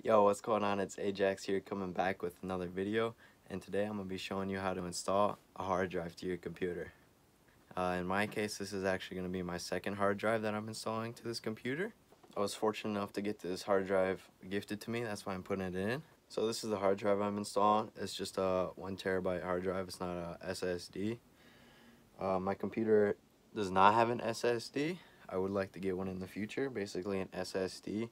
Yo, what's going on? It's Ajax here coming back with another video and today I'm going to be showing you how to install a hard drive to your computer. Uh, in my case, this is actually going to be my second hard drive that I'm installing to this computer. I was fortunate enough to get this hard drive gifted to me, that's why I'm putting it in. So this is the hard drive I'm installing. It's just a one terabyte hard drive, it's not a SSD. Uh, my computer does not have an SSD. I would like to get one in the future, basically an SSD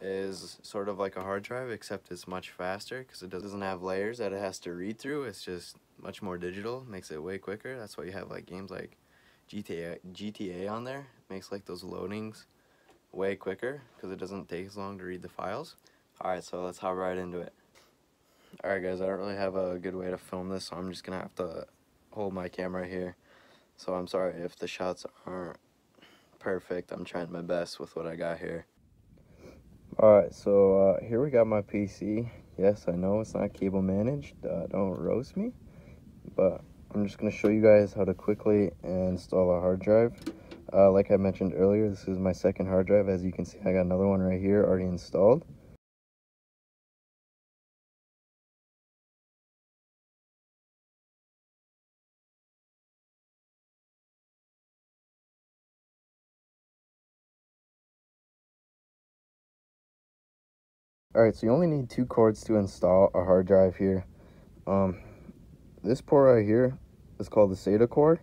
is sort of like a hard drive except it's much faster because it doesn't have layers that it has to read through. It's just much more digital makes it way quicker. That's why you have like games like GTA GTA on there. Makes like those loadings way quicker because it doesn't take as long to read the files. Alright so let's hop right into it. Alright guys I don't really have a good way to film this so I'm just gonna have to hold my camera here. So I'm sorry if the shots aren't perfect. I'm trying my best with what I got here Alright, so uh, here we got my PC. Yes, I know it's not cable managed. Uh, don't roast me. But I'm just going to show you guys how to quickly install a hard drive. Uh, like I mentioned earlier, this is my second hard drive. As you can see, I got another one right here already installed. Alright, so you only need two cords to install a hard drive here. Um, this port right here is called the SATA cord.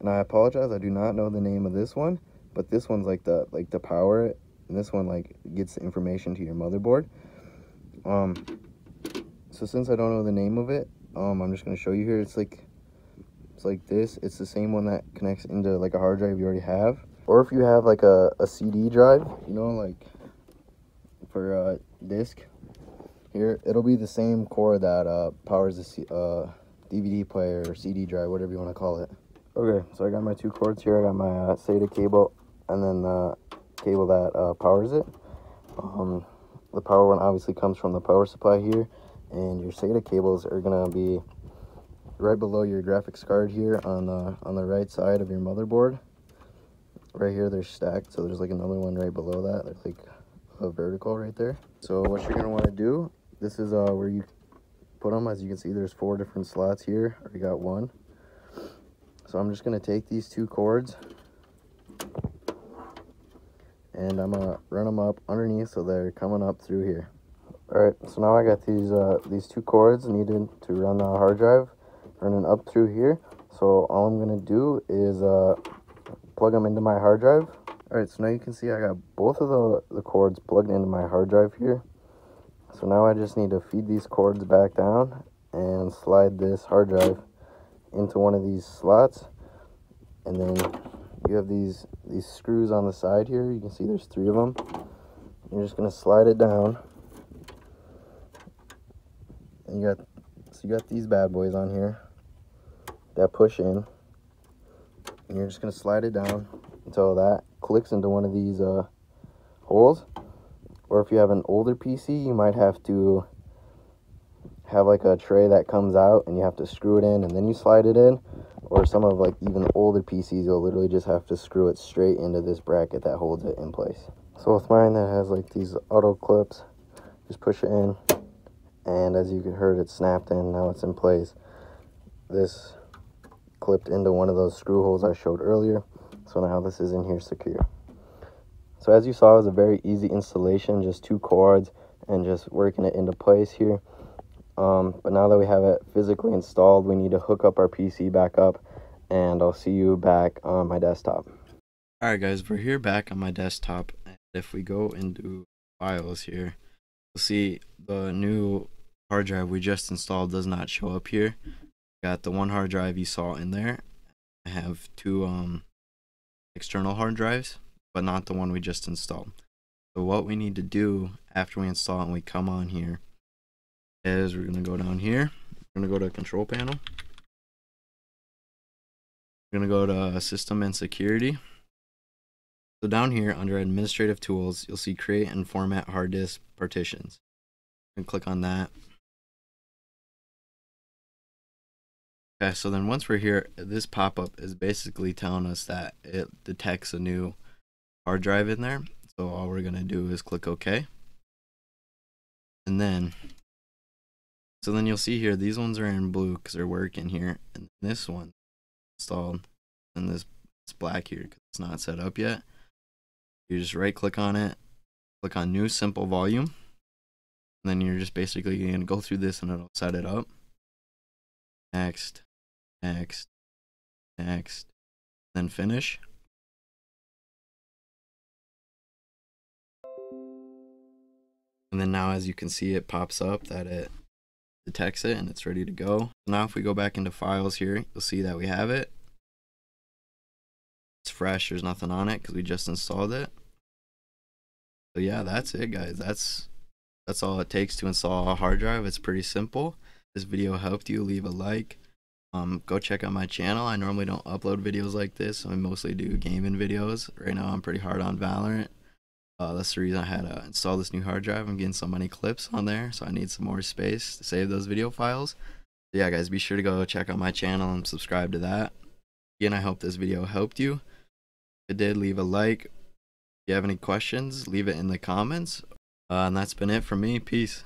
And I apologize, I do not know the name of this one. But this one's like the like the power. And this one like gets the information to your motherboard. Um, so since I don't know the name of it, um, I'm just going to show you here. It's like it's like this. It's the same one that connects into like a hard drive you already have. Or if you have like a, a CD drive, you know, like for uh, disc. Here it'll be the same core that uh, powers the uh, DVD player or CD drive whatever you want to call it. Okay so I got my two cords here. I got my uh, SATA cable and then the cable that uh, powers it. Um, the power one obviously comes from the power supply here and your SATA cables are gonna be right below your graphics card here on the on the right side of your motherboard. Right here they're stacked so there's like another one right below that. They're like a vertical right there. So what you're gonna want to do, this is uh, where you put them. As you can see, there's four different slots here. I already got one. So I'm just gonna take these two cords and I'm gonna run them up underneath so they're coming up through here. All right, so now I got these uh, these two cords needed to run the hard drive, running up through here. So all I'm gonna do is uh, plug them into my hard drive Alright, so now you can see I got both of the, the cords plugged into my hard drive here. So now I just need to feed these cords back down and slide this hard drive into one of these slots. And then you have these, these screws on the side here. You can see there's three of them. You're just going to slide it down. And you got, so you got these bad boys on here that push in. And you're just going to slide it down until that clicks into one of these uh, holes. Or if you have an older PC, you might have to have like a tray that comes out and you have to screw it in and then you slide it in. Or some of like even older PCs, you'll literally just have to screw it straight into this bracket that holds it in place. So with mine that has like these auto clips, just push it in and as you can heard it snapped in, now it's in place. This clipped into one of those screw holes I showed earlier. So now this is in here secure. So as you saw, it was a very easy installation, just two cords and just working it into place here. Um, but now that we have it physically installed, we need to hook up our PC back up and I'll see you back on my desktop. Alright guys, we're here back on my desktop. And if we go into files here, you'll see the new hard drive we just installed does not show up here. Got the one hard drive you saw in there. I have two um external hard drives, but not the one we just installed. So what we need to do after we install and we come on here is we're going to go down here. We're going to go to control panel. We're going to go to uh, system and security. So down here under administrative tools, you'll see create and format hard disk partitions. And click on that. Okay, so then once we're here, this pop-up is basically telling us that it detects a new hard drive in there. So all we're going to do is click OK. And then, so then you'll see here, these ones are in blue because they're working here. And this one installed and this it's black here because it's not set up yet. You just right click on it, click on new simple volume. And then you're just basically going to go through this and it'll set it up. Next, next, next, then finish. And then now as you can see it pops up that it detects it and it's ready to go. Now if we go back into files here, you'll see that we have it. It's fresh, there's nothing on it because we just installed it. So yeah, that's it guys. That's that's all it takes to install a hard drive. It's pretty simple. If this video helped you, leave a like. Um, go check out my channel. I normally don't upload videos like this. I mostly do gaming videos. Right now I'm pretty hard on Valorant. Uh, that's the reason I had to install this new hard drive. I'm getting so many clips on there, so I need some more space to save those video files. But yeah, guys, be sure to go check out my channel and subscribe to that. Again, I hope this video helped you. If it did, leave a like. If you have any questions, leave it in the comments. Uh, and that's been it from me. Peace.